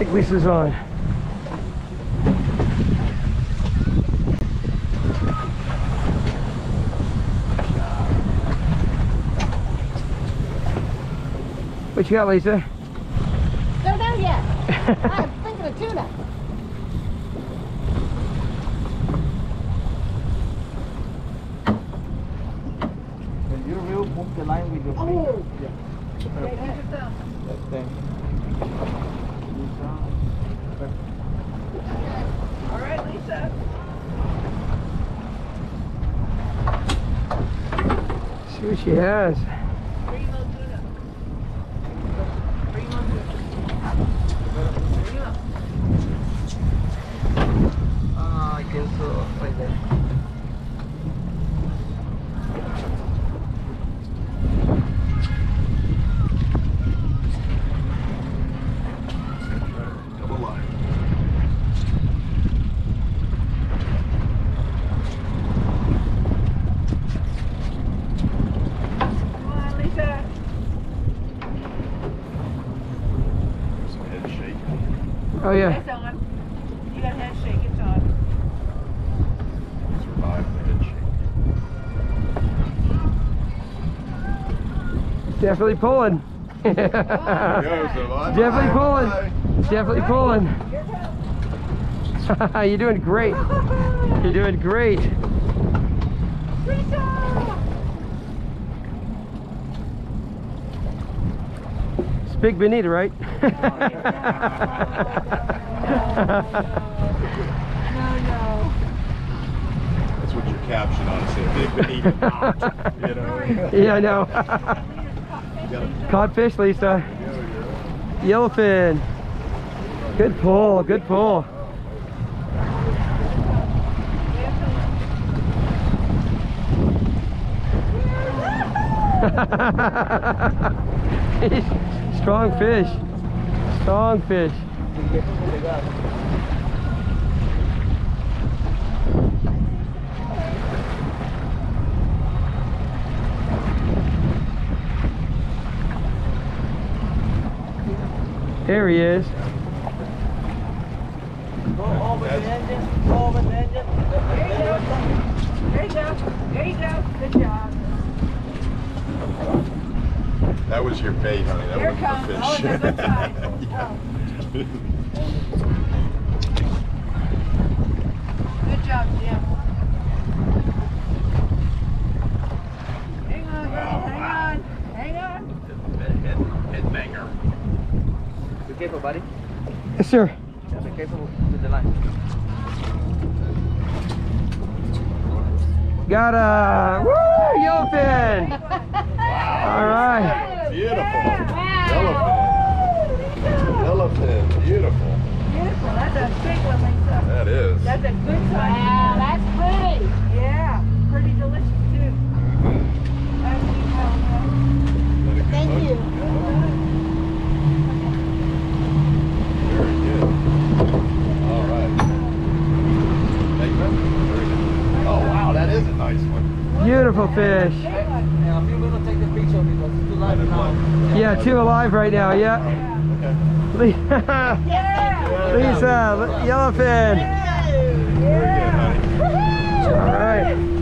think Lisa's on. What you got, Lisa? Don't know yet. I'm thinking of tuna. When you will move the line with your Oh. finger. Okay, here's your thumb. That thing. All right, Lisa. She has. Primo tuna. Primo tuna. Primo. Ah, I guess so. Right there. Double line. Come on, Lisa. Some head shake. Oh yeah. It's on. You got head shake. It's on. Survive the head. Definitely pulling. There goes the. Definitely pulling. Bye. Definitely pulling. You're doing great. You're doing great. Lisa. It's Big Bonita, right? No, no. That's what your caption ought to say. Big Bonita not. You know? yeah, I know. Caught fish, Lisa. Yellowfin. Good pull, good pull. Strong fish. Strong fish. There he is. Go over the engine. Go over the engine. There you go. There you go. Good job. That was your bait, honey. That Here was it comes. the Oh, fish. it's a good. Oh. Good job, Jim. Hang on, girl. Hang on. Hang on. head, head banger. Be careful, buddy. Yes, sir. Yeah, be careful with the line. Got a woo, yellowfin. All right. Beautiful. Elephant. Elephant. Beautiful. Beautiful. That's a big one, Lisa. That is. That's a good size. Wow, that's pretty. Yeah, pretty delicious too. That's beautiful. Thank you. Very good. All right. Thank you. Very good. Oh, wow. That is a nice one. Beautiful fish. Yeah, a few minutes take the picture because it's too light now. Yeah, two alive right now. Yeah. Okay. Yeah. Lisa, yellowfin. All right.